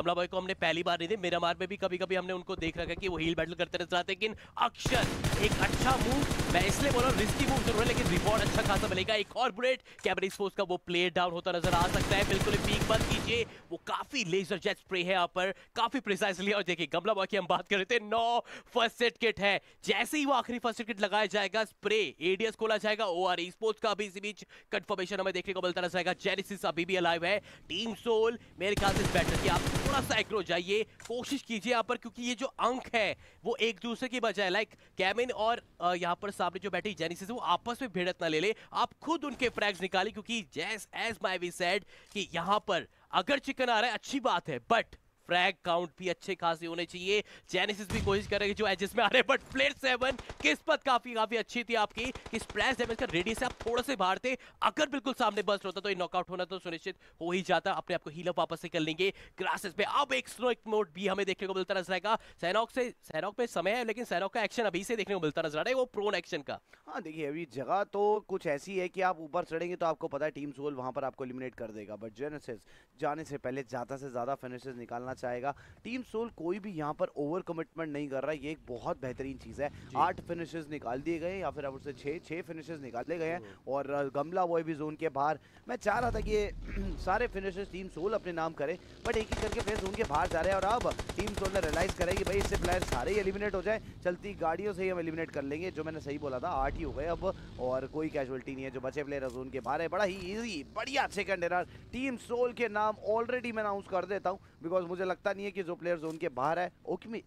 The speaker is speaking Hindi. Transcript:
कमला बॉय को हमने पहली बार नहीं दी, मेरा मार में भी कभी कभी हमने उनको देख रखा कि वो हील बैटल करते नज़र आते लेकिन अक्षर, एक अच्छा मूव मैं इसलिए बोल रहा हूँ रिस्की मूव ज़रूर है, लेकिन रिवॉर्ड अच्छा खासा मिलेगा। एक और बुलेट कैमरे स्पोर्ट्स का वो प्ले डाउन होता नज़र आ सकता है, बिल्कुल पीक बंद कीजिए। वो काफ़ी लेजर जेट स्प्रे है यहाँ पर, काफ़ी प्रिसाइसली और देखिए कमला बॉय की हम बात कर रहे थे, नौ फ़र्स्ट एड किट है। जैसे ही वो आखिरी फ़र्स्ट एड किट लगाया जाएगा स्प्रे एडीएस खोला जाएगा ओ आर स्पोर्ट्स का अभी इसी बीच कंफर्मेशन हमें देखने को मिलता नज़र आएगा। जेनेसिस अभी भी अलाइव है। टीम सोल मेरे ख्याल से बेटर कि आप थोड़ा सा एग्रो जाइए। कोशिश कीजिए यहाँ पर, क्योंकि ये जो अंक है, वो एक दूसरे की बजाय लाइक कैमिन और यहाँ पर सामने जो बैठी जेनिसिस वो आपस में भिड़त ना ले ले। आप खुद उनके फ्रैग्स निकालिए, क्योंकि जैस एज माई वी सेड कि यहाँ पर अगर चिकन आ रहा है, अच्छी बात है बट फ्रैग काउंट भी अच्छे खासे होने चाहिए। जेनेसिस भी कोशिश करेगी जो एजेस में आ रहे बट प्लेट सेवन किस्मत काफ़ी काफ़ी अच्छी थी आपकी। कि स्प्लैश डैमेज का रेडियस से आप थोड़ा से बाहर थे। अगर बिल्कुल सामने बस्ट होता तो ये नॉकआउट होना तो सुनिश्चित हो ही जाता। अपने आप को हील वापस से कर लेंगे। ग्रासेस पे अब एक स्नो मोड भी हमें देखने को मिलता नज़र आएगा। सैनॉक से सैनॉक पे समय है, लेकिन सैनॉक का एक्शन अभी से देखने को मिलता नज़र आ रहा है, वो प्रोन एक्शन का। हाँ देखिए, अभी जगह तो कुछ ऐसी है कि आप ऊपर चढ़ेंगे तो आपको पता है टीम सोल वहाँ पर आपको एलिमिनेट कर देगा। बट जेनेसिस जाने से पहले ज़्यादा से ज़्यादा फिनिशेस निकालना चाहेगा। टीम सोल कोई भी यहाँ पर ओवर कमिटमेंट नहीं कर रहा ये एक बहुत बेहतरीन चीज़ है। आठ फिनिशेस निकाल दिए गए या फिर अब उससे छः छः फिनिशेस निकाले गए हैं हम्म। और गमला वो भी जोन के बाहर। मैं चाह रहा था कि ये सारे फिनिशेस टीम सोल अपने नाम करे बट एक ही करके फिर जोन के बाहर जा रहे हैं और अब टीम सोल ने रियलाइज़ करे कि भाई इससे प्लेयर सारे ही एलिमिनेट हो जाए। चलती गाड़ियों से ही हम एलिमिनेट कर लेंगे जो मैंने सही बोला था आठ ही हो गए अब और कोई कैजुअलिटी नहीं है जो बचे प्लेयर जोन के बाहर है। बड़ा ही ईजी बढ़िया सेकंड टीम सोल के नाम ऑलरेडी मैं अनाउंस कर देता हूँ। बिकॉज़ मुझे लगता नहीं है कि जो प्लेयर जोन के बाहर है ओके में